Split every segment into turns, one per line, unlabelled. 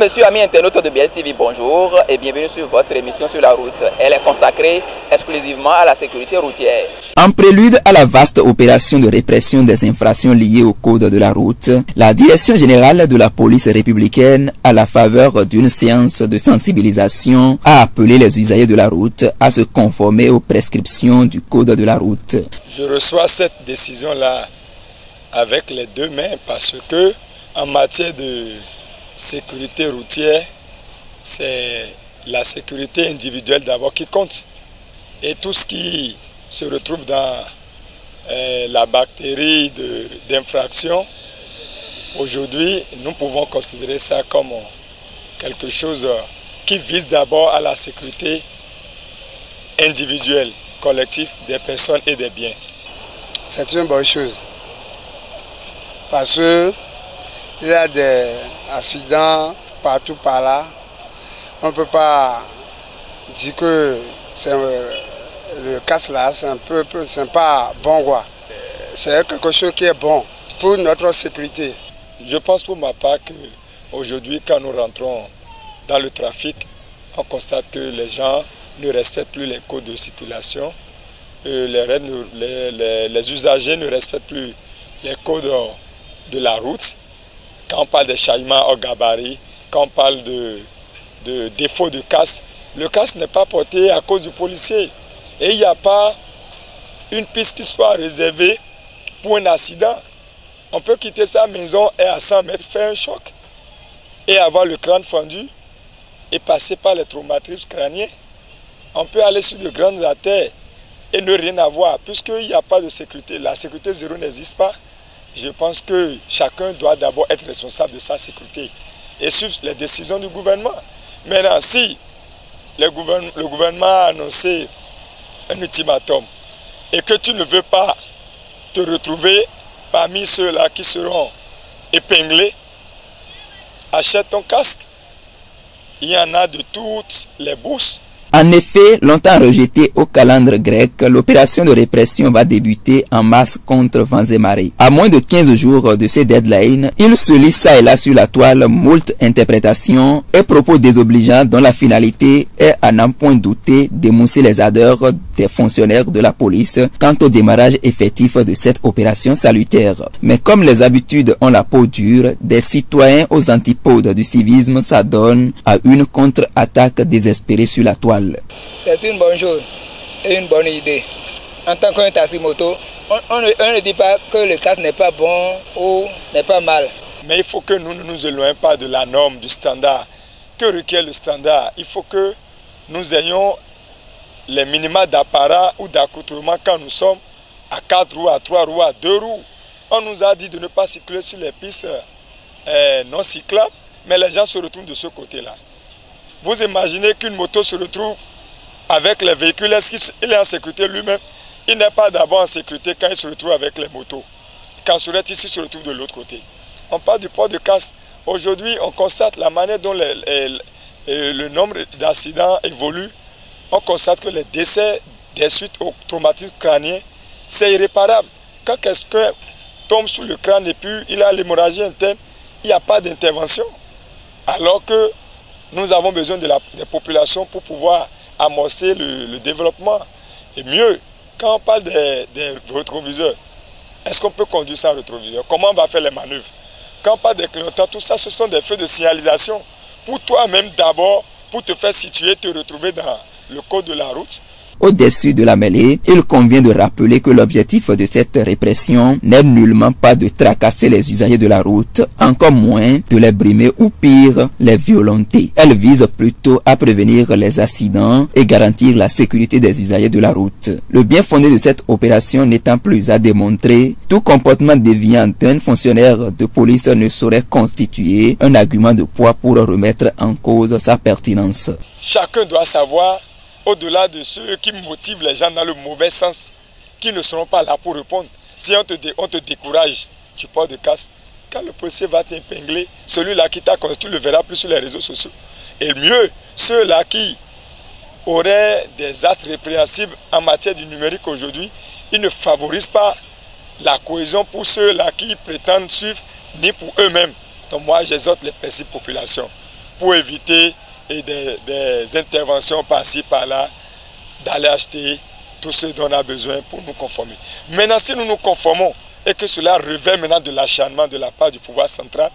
messieurs, amis internautes de BLTV, bonjour et bienvenue sur votre émission sur la route. Elle est consacrée exclusivement à la sécurité routière.
En prélude à la vaste opération de répression des infractions liées au code de la route, la Direction générale de la police républicaine, à la faveur d'une séance de sensibilisation, a appelé les usagers de la route à se conformer aux prescriptions du code de la route.
Je reçois cette décision-là avec les deux mains parce que en matière de sécurité routière, c'est la sécurité individuelle d'abord qui compte. Et tout ce qui se retrouve dans euh, la bactérie d'infraction, aujourd'hui, nous pouvons considérer ça comme quelque chose qui vise d'abord à la sécurité individuelle, collective des personnes et des biens.
C'est une bonne chose. Parce que il y a des accidents partout par là. On ne peut pas dire que le casse là, c'est un peu, pas bon quoi. C'est quelque chose qui est bon pour notre sécurité.
Je pense pour ma part qu'aujourd'hui, quand nous rentrons dans le trafic, on constate que les gens ne respectent plus les codes de circulation. Les, les, usagers ne respectent plus les codes de la route quand on parle de chaillements au gabarit, quand on parle de, de défaut de casse, le casse n'est pas porté à cause du policier. Et il n'y a pas une piste qui soit réservée pour un accident. On peut quitter sa maison et à 100 mètres faire un choc et avoir le crâne fendu et passer par les traumatismes crâniens. On peut aller sur de grandes artères et ne rien avoir puisqu'il n'y a pas de sécurité. La sécurité zéro n'existe pas je pense que chacun doit d'abord être responsable de sa sécurité et suivre les décisions du gouvernement. Maintenant, si le gouvernement, a annoncé un ultimatum et que tu ne veux pas te retrouver parmi ceux-là qui seront épinglés, achète ton casque. Il y en a de toutes les bourses.
En effet, longtemps rejetée au calendrier grec, l'opération de répression va débuter en masse contre vents. À moins de 15 jours de ces deadlines, il se lit ça et là sur la toile moult interprétations et propos désobligeants dont la finalité est à n'en point douter d'émousser les ardeurs des fonctionnaires de la police quant au démarrage effectif de cette opération salutaire. Mais comme les habitudes ont la peau dure, des citoyens aux antipodes du civisme s'adonnent à une contre-attaque désespérée sur la toile.
C'est une bonne chose et une bonne idée. En tant qu'un taxi moto, on, ne, dit pas que le casque n'est pas bon ou n'est pas mal.
Mais il faut que nous ne nous éloignions pas de la norme, du standard. Que requiert le standard? Il faut que nous ayons les minima d'apparat ou d'accoutrement quand nous sommes à 4 roues, à 3 roues, à 2 roues. On nous a dit de ne pas circuler sur les pistes euh, non cyclables, mais les gens se retrouvent de ce côté-là. Vous imaginez qu'une moto se retrouve avec les véhicules, est-ce qu'il est en sécurité lui-même? Il n'est pas d'abord en sécurité quand il se retrouve avec les motos. Quand serait ici se retrouve de l'autre côté? On parle du port de casse. Aujourd'hui, on constate la manière dont le nombre d'accidents évolue. On constate que les décès des suites au traumatisme crânien, c'est irréparable. Quand quelqu'un tombe sous le crâne et puis il a l'hémorragie interne, il n'y a pas d'intervention. Alors que nous avons besoin de la, des populations pour pouvoir amorcer le, développement. Et mieux, quand on parle des, des rétroviseurs, est-ce qu'on peut conduire ça en rétroviseur? Comment on va faire les manœuvres? Quand on parle des clignotants, tout ça, ce sont des feux de signalisation pour toi-même d'abord, pour te faire situer, te retrouver dans le code de la route
au-dessus de la mêlée, il convient de rappeler que l'objectif de cette répression n'est nullement pas de tracasser les usagers de la route, encore moins de les brimer ou pire, les violenter. Elle vise plutôt à prévenir les accidents et garantir la sécurité des usagers de la route. Le bien fondé de cette opération n'étant plus à démontrer, tout comportement déviant d'un fonctionnaire de police ne saurait constituer un argument de poids pour remettre en cause sa pertinence.
Chacun doit savoir au-delà de ceux qui motivent les gens dans le mauvais sens, qui ne seront pas là pour répondre. Si on te, on te décourage, tu portes de casse. Quand le policier va t'épingler, celui-là qui t'a construit, le verras plus sur les réseaux sociaux. Et mieux, ceux-là qui auraient des actes répréhensibles en matière du numérique aujourd'hui, ils ne favorisent pas la cohésion pour ceux-là qui prétendent suivre, ni pour eux-mêmes. Donc moi, j'exhorte les principes populations. pour éviter des, des interventions par-ci, par-là, d'aller acheter tout ce dont on a besoin pour nous conformer. Maintenant, si nous nous conformons et que cela revêt maintenant de l'acharnement de la part du pouvoir central,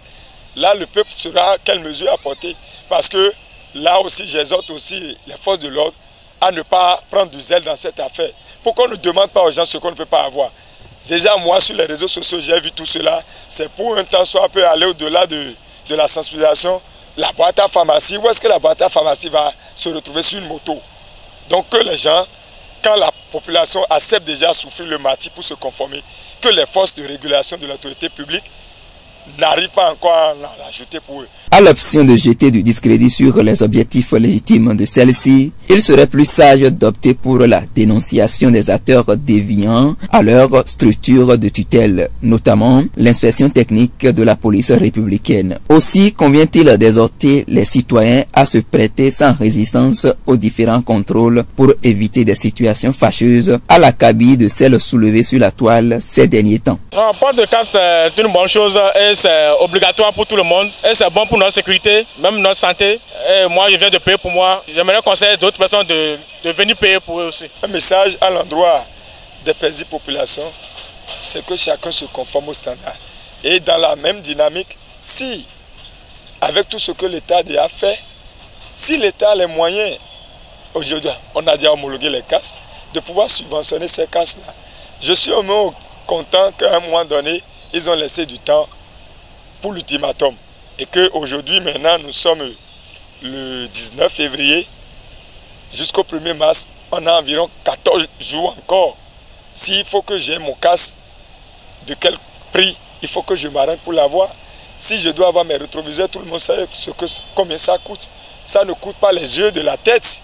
là, le peuple sera quelle mesure apporter? Parce que là aussi, j'exhorte aussi les forces de l'ordre à ne pas prendre du zèle dans cette affaire. Pourquoi on ne demande pas aux gens ce qu'on ne peut pas avoir? Déjà, moi, sur les réseaux sociaux, j'ai vu tout cela. C'est pour un temps soit peu aller au-delà de, de la sensibilisation. La boîte à pharmacie, où est-ce que la boîte à pharmacie va se retrouver sur une moto? Donc que les gens, quand la population accepte déjà souffrir le martyr pour se conformer, que les forces de régulation de l'autorité publique n'arrivent pas encore à en rajouter pour eux.
À l'option de jeter du discrédit sur les objectifs légitimes de celle-ci, il serait plus sage d'opter pour la dénonciation des acteurs déviants à leur structure de tutelle, notamment l'inspection technique de la police républicaine. Aussi convient-il d'exhorter les citoyens à se prêter sans résistance aux différents contrôles pour éviter des situations fâcheuses à la cabine de celles soulevées sur la toile ces derniers temps.
De casque c'est une bonne chose et c'est obligatoire pour tout le monde et c'est bon pour notre sécurité, même notre santé. Moi, je viens de payer pour moi. J'aimerais conseiller d'autres personnes de, venir payer pour eux aussi.
Un message à l'endroit des paisibles populations, c'est que chacun se conforme aux standards. Et dans la même dynamique, si, avec tout ce que l'État a fait, si l'État a les moyens, aujourd'hui, on a déjà homologué les casses, de pouvoir subventionner ces casses-là. Je suis au moins content qu'à un moment donné, ils ont laissé du temps pour l'ultimatum. Et qu'aujourd'hui, maintenant, nous sommes le 19 février, jusqu'au 1er mars, on a environ 14 jours encore. S'il faut que j'ai mon casque, de quel prix il faut que je m'arrête pour l'avoir? Si je dois avoir mes rétroviseurs, tout le monde sait ce que, combien ça coûte. Ça ne coûte pas les yeux de la tête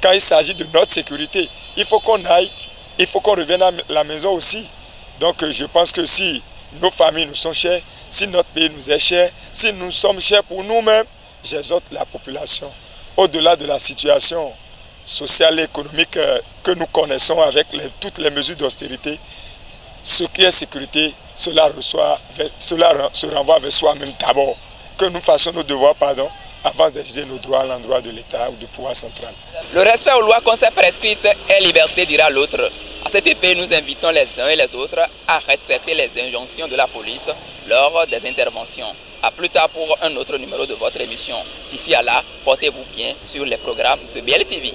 quand il s'agit de notre sécurité. Il faut qu'on aille, il faut qu'on revienne à la maison aussi. Donc je pense que si nos familles nous sont chères, si notre pays nous est cher, si nous sommes chers pour nous-mêmes, j'exhorte la population, au-delà de la situation sociale et économique euh, que nous connaissons avec toutes les mesures d'austérité, ce qui est sécurité, cela, reçoit, cela se renvoie vers soi-même d'abord. Que nous fassions nos devoirs, pardon, avant d'exiger nos droits à l'endroit de l'État ou du pouvoir central.
Le respect aux lois qu'on s'est prescrites est liberté, dira l'autre. À cet effet, nous invitons les uns et les autres à respecter les injonctions de la police lors des interventions. A plus tard pour un autre numéro de votre émission. D'ici à là, portez-vous bien sur les programmes de BLTV.